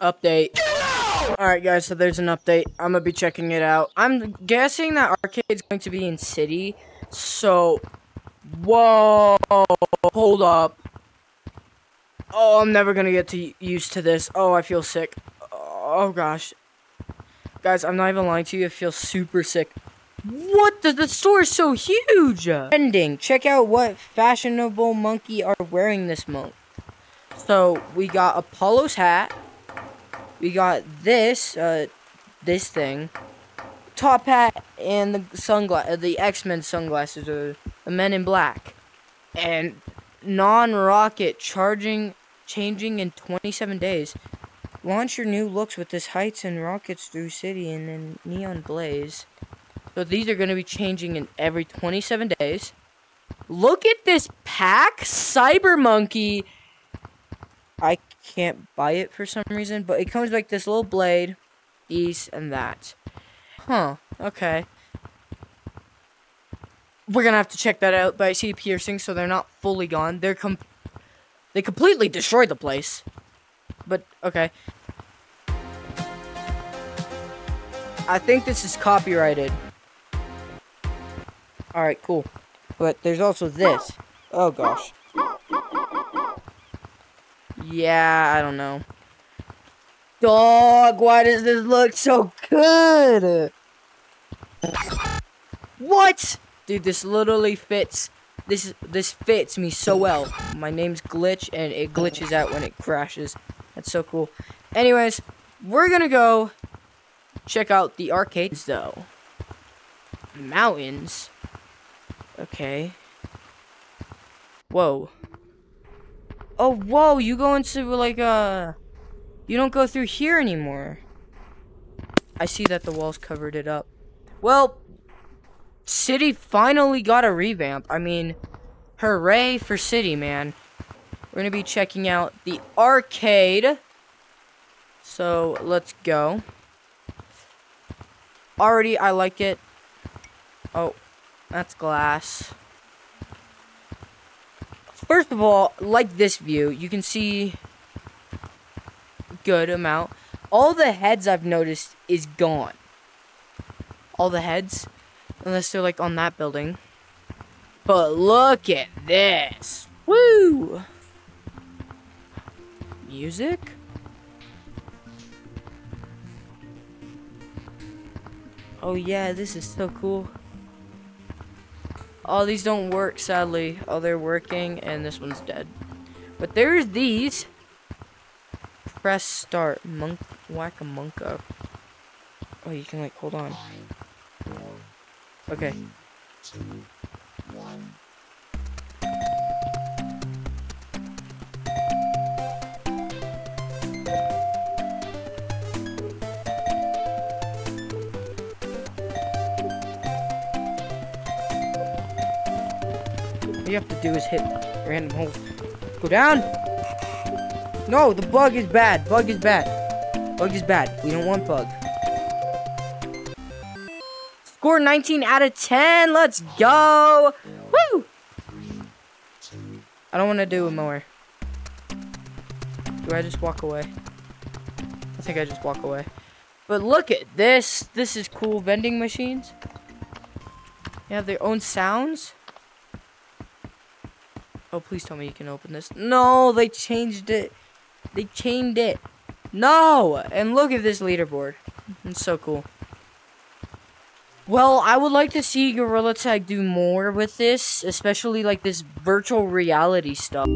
Update. Alright guys, so there's an update. I'm gonna be checking it out. I'm guessing that arcade's going to be in city. So, whoa, hold up. Oh, I'm never gonna get to used to this. Oh, I feel sick. Oh gosh. Guys, I'm not even lying to you. I feel super sick. What? The, the store is so huge! Ending. Check out what fashionable monkey are wearing this month. So, we got Apollo's hat. We got this, uh, this thing. Top hat and the sunglass, uh, the X-Men sunglasses, or the Men in Black. And non-rocket charging, changing in 27 days. Launch your new looks with this heights and rockets through city and then neon blaze. So these are going to be changing in every 27 days. Look at this pack, Cyber Monkey. I can't buy it for some reason, but it comes like this little blade, these and that. Huh, okay. We're gonna have to check that out, but I see piercing, so they're not fully gone. They're com- they completely destroyed the place. But, okay. I think this is copyrighted. Alright, cool. But there's also this. Oh, gosh. Yeah, I don't know. Dog, why does this look so good? What? Dude, this literally fits. This this fits me so well. My name's Glitch, and it glitches out when it crashes. That's so cool. Anyways, we're gonna go check out the arcades, though. Mountains. Okay. Whoa. Oh, whoa, you go into, like, uh... You don't go through here anymore. I see that the walls covered it up. Well, City finally got a revamp. I mean, hooray for City, man. We're gonna be checking out the arcade. So, let's go. Already, I like it. Oh, that's glass. First of all, like this view, you can see good amount. All the heads I've noticed is gone. All the heads, unless they're like on that building. But look at this. Woo! Music? Oh yeah, this is so cool. Oh, these don't work, sadly. Oh, they're working, and this one's dead. But there's these. Press start. Monk, whack a monk up. Oh, you can, like, hold on. Okay. All you have to do is hit random holes. Go down! No, the bug is bad. Bug is bad. Bug is bad. We don't want bug. Score 19 out of 10. Let's go! Woo! I don't want to do it more. Do I just walk away? I think I just walk away. But look at this. This is cool. Vending machines. They have their own sounds. Oh, please tell me you can open this. No, they changed it. They chained it. No! And look at this leaderboard. It's so cool. Well, I would like to see Gorilla Tag do more with this, especially like this virtual reality stuff.